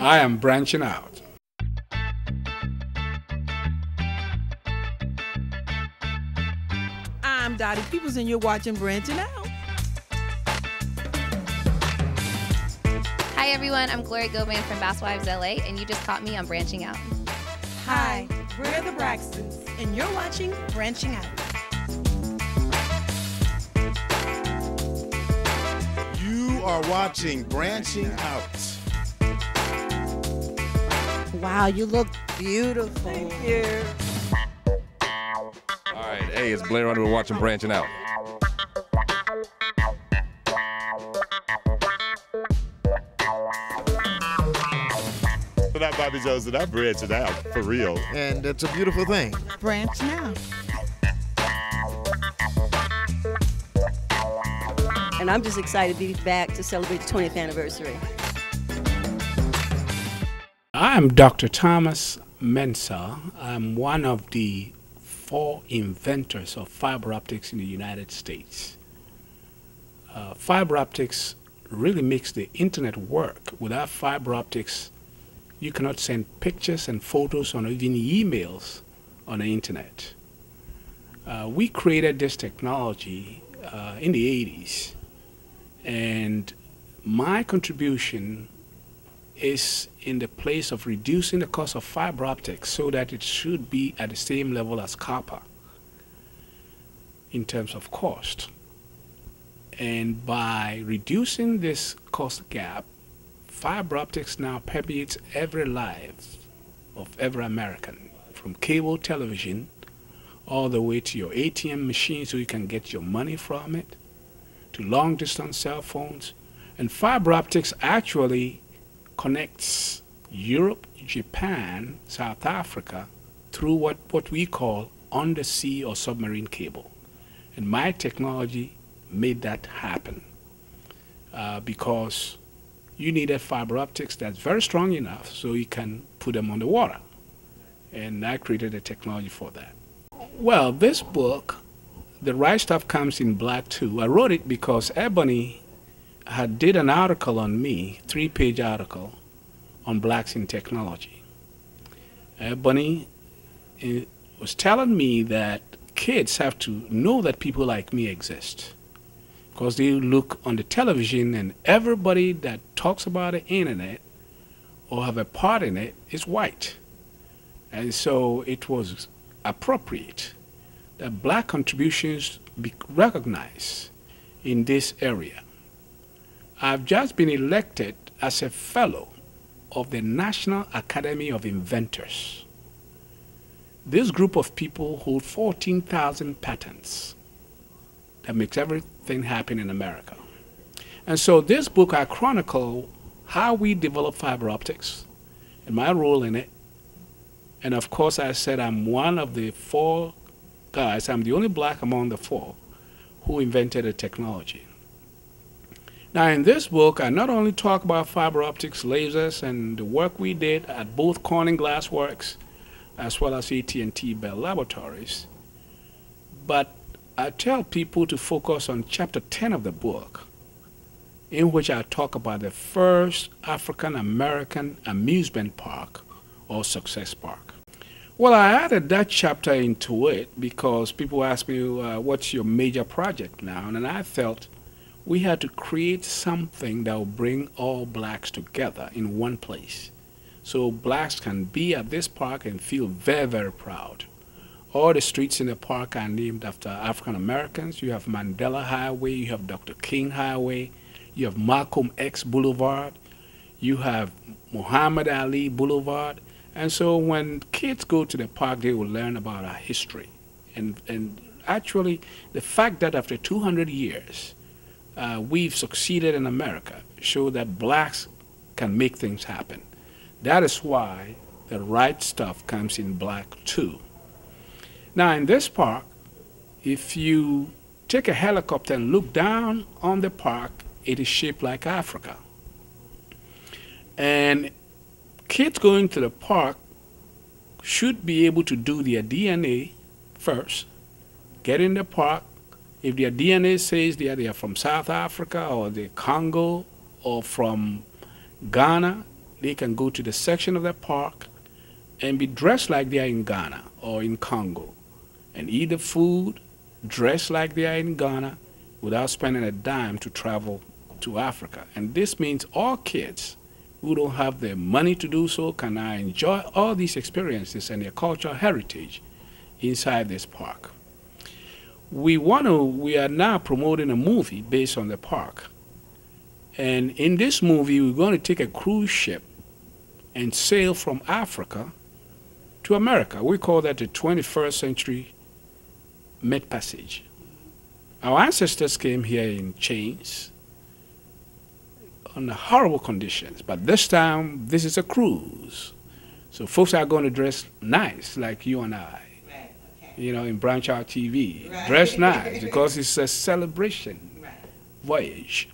I am branching out. I'm Dottie Peoples, and you're watching Branching Out. Hi everyone, I'm Gloria Govan from Bass Wives LA, and you just caught me on Branching Out. Hi, we're the Braxtons, and you're watching Branching Out. You are watching Branching Out. Wow, you look beautiful. Thank you. All right, hey, it's Blair Underwood watching Branching Out. So that Bobby Jones and I'm branching out for real. And it's a beautiful thing. Branch now. And I'm just excited to be back to celebrate the 20th anniversary. I'm Dr. Thomas Mensah. I'm one of the four inventors of fiber optics in the United States. Uh, fiber optics really makes the internet work. Without fiber optics, you cannot send pictures and photos or even emails on the internet. Uh, we created this technology uh, in the 80s, and my contribution is in the place of reducing the cost of fiber optics so that it should be at the same level as copper in terms of cost. And by reducing this cost gap, fiber optics now permeates every life of every American, from cable television all the way to your ATM machine so you can get your money from it, to long distance cell phones. And fiber optics actually connects Europe, Japan, South Africa through what, what we call undersea or submarine cable. And my technology made that happen uh, because you needed fiber optics that's very strong enough so you can put them on the water. And I created a technology for that. Well, this book, The Right Stuff Comes in Black too. I wrote it because Ebony had did an article on me, three-page article, on blacks in technology. Ebony uh, was telling me that kids have to know that people like me exist because they look on the television and everybody that talks about the internet or have a part in it is white. And so it was appropriate that black contributions be recognized in this area. I've just been elected as a fellow of the National Academy of Inventors. This group of people hold 14,000 patents that makes everything happen in America. And so this book, I chronicle how we develop fiber optics and my role in it. And of course, I said I'm one of the four guys, I'm the only black among the four who invented the technology. Now, in this book, I not only talk about fiber optics, lasers, and the work we did at both Corning Glass Works as well as AT&T Bell Laboratories, but I tell people to focus on chapter 10 of the book, in which I talk about the first African American amusement park or success park. Well, I added that chapter into it because people ask me, uh, what's your major project now? And I felt we had to create something that will bring all blacks together in one place. So blacks can be at this park and feel very, very proud. All the streets in the park are named after African Americans. You have Mandela Highway, you have Dr. King Highway, you have Malcolm X Boulevard, you have Muhammad Ali Boulevard. And so when kids go to the park, they will learn about our history. And, and actually, the fact that after 200 years, uh, we've succeeded in America show that blacks can make things happen. That is why the right stuff comes in black too. Now in this park, if you take a helicopter and look down on the park, it is shaped like Africa. And kids going to the park should be able to do their DNA first, get in the park. If their DNA says they are, they are from South Africa or the Congo or from Ghana, they can go to the section of the park and be dressed like they are in Ghana or in Congo and eat the food, dress like they are in Ghana without spending a dime to travel to Africa. And this means all kids who don't have the money to do so can now enjoy all these experiences and their cultural heritage inside this park. We want to, we are now promoting a movie based on the park. And in this movie, we're going to take a cruise ship and sail from Africa to America. We call that the 21st century mid passage. Our ancestors came here in chains under horrible conditions, but this time this is a cruise. So folks are going to dress nice like you and I. You know, in Branch Out TV. Dress nice because it's a celebration voyage.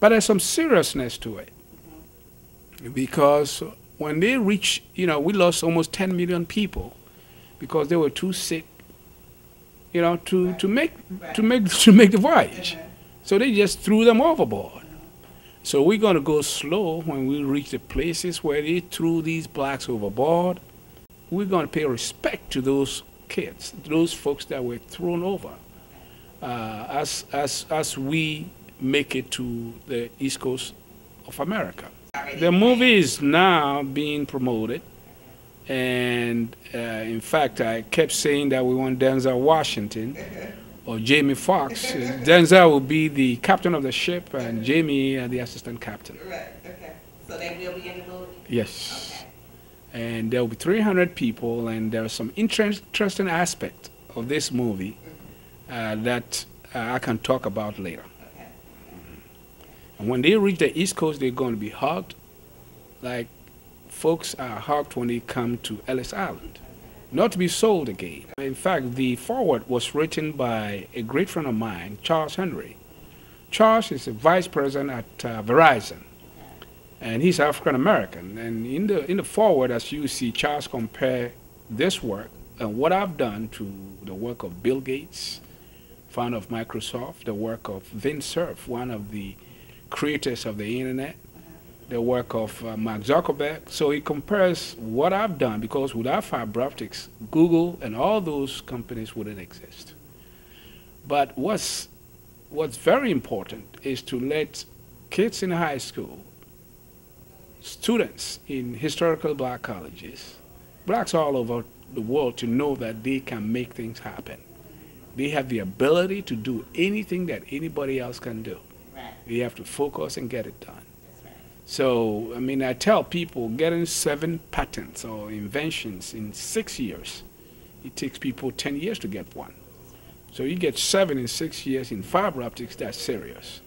But there's some seriousness to it. Because when they reach, you know, we lost almost 10 million people because they were too sick, you know, to, to make to make to make the voyage. Uh-huh. So they just threw them overboard. So we're going to go slow when we reach the places where they threw these blacks overboard. We're going to pay respect to those kids, those folks that were thrown over, uh, as, as, as we make it to the east coast of America. The movie is now being promoted, and uh, in fact, I kept saying that we want Denzel Washington or Jamie Foxx. Denzel will be the captain of the ship, and Jamie uh, the assistant captain. Right, okay. So they will be in the movie? Yes. Okay. And there will be 300 people, and there are some interest- interesting aspects of this movie uh, that uh, I can talk about later. Okay. And when they reach the East Coast, they're going to be hugged like folks are hugged when they come to Ellis Island, not to be sold again. In fact, the foreword was written by a great friend of mine, Charles Henry. Charles is a vice president at uh, Verizon, and he's African American. And in the in the foreword, as you see, Charles compare this work and what I've done to the work of Bill Gates, founder of Microsoft, the work of Vint Cerf, one of the creators of the internet, the work of uh, Mark Zuckerberg. So he compares what I've done because without fiber optics, Google and all those companies wouldn't exist. But what's what's very important is to let kids in high school, students in historical black colleges, blacks all over the world to know that they can make things happen. They have the ability to do anything that anybody else can do. Right, They have to focus and get it done. that's right. So, I mean, I tell people getting seven patents or inventions in six years, it takes people 10 years to get one. So you get seven in six years in fiber optics, that's serious.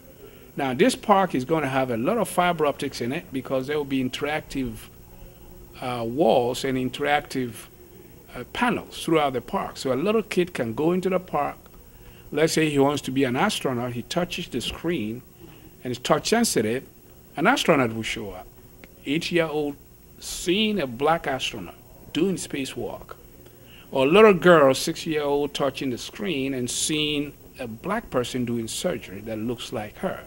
Now, this park is going to have a lot of fiber optics in it because there will be interactive uh, walls and interactive uh, panels throughout the park. So a little kid can go into the park. Let's say he wants to be an astronaut, he touches the screen and it's touch sensitive, an astronaut will show up. Eight year old seeing a black astronaut doing spacewalk. Or a little girl, six year old, touching the screen and seeing a black person doing surgery that looks like her.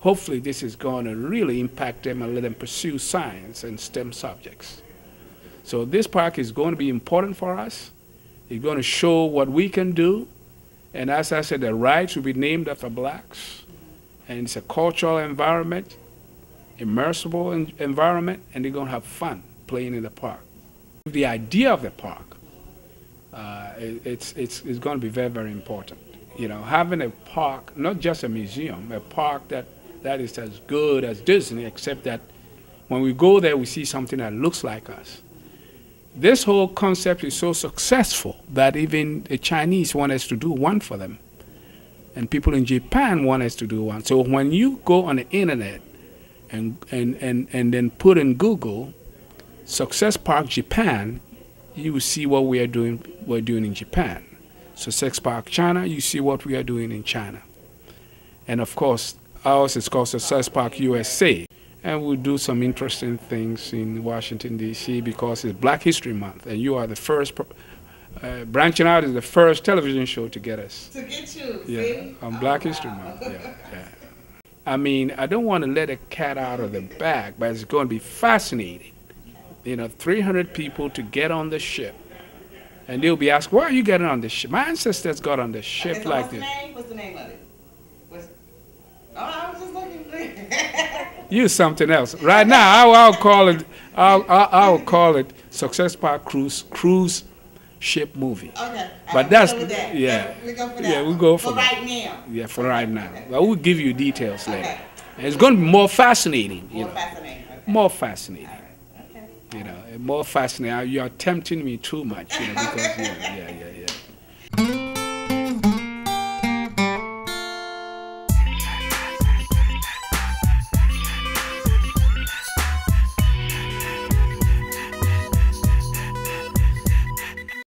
Hopefully, this is going to really impact them and let them pursue science and STEM subjects. So, this park is going to be important for us. It's going to show what we can do. And as I said, the rides will be named after blacks and it's a cultural environment, immersible en- environment, and they're going to have fun playing in the park. The idea of the park, uh, it, it's, it's, it's going to be very, very important. You know, having a park, not just a museum, a park that, that is as good as Disney, except that when we go there, we see something that looks like us. This whole concept is so successful that even the Chinese want us to do one for them and people in Japan want us to do one. So when you go on the internet and, and, and, and then put in Google Success Park Japan, you will see what we are doing we're doing in Japan. Success Park China, you see what we are doing in China. And of course, ours is called Success Park USA. And we'll do some interesting things in Washington, D.C. because it's Black History Month. And you are the first, uh, Branching Out is the first television show to get us. To get you, Yeah, see? on Oh, Black History. Month. Yeah, yeah. I mean, I don't want to let a cat out of the bag, but it's going to be fascinating. You know, 300 people to get on the ship. And they'll be asked, why are you getting on the ship? My ancestors got on the ship so like what's this. the name? What's the name of it? What's, oh, I was just looking. Use something else. Right now, I'll, I'll call it. I'll, I'll, I'll call it Success Park Cruise Cruise Ship Movie. okay. But I'm that's- that. yeah. We go for that. Yeah, we go for for right now. Yeah, for right now. But we'll give you details later. Okay. It's going to be more fascinating. You More know, fascinating. Okay. more fascinating. Okay. You know, more fascinating. You're tempting me too much. You know, because yeah, yeah, yeah,